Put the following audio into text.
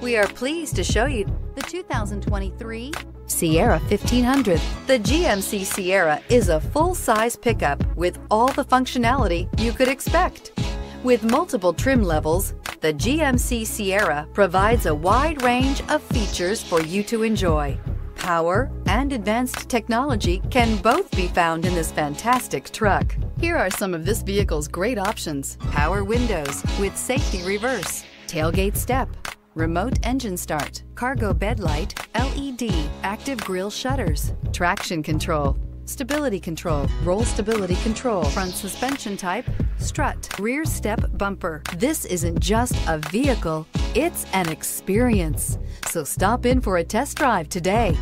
We are pleased to show you the 2023 Sierra 1500. The GMC Sierra is a full-size pickup with all the functionality you could expect. With multiple trim levels, the GMC Sierra provides a wide range of features for you to enjoy. Power and advanced technology can both be found in this fantastic truck. Here are some of this vehicle's great options. Power windows with safety reverse, tailgate step, remote engine start, cargo bed light, LED, active grille shutters, traction control, stability control, roll stability control, front suspension type, strut, rear step bumper. This isn't just a vehicle, it's an experience. So stop in for a test drive today.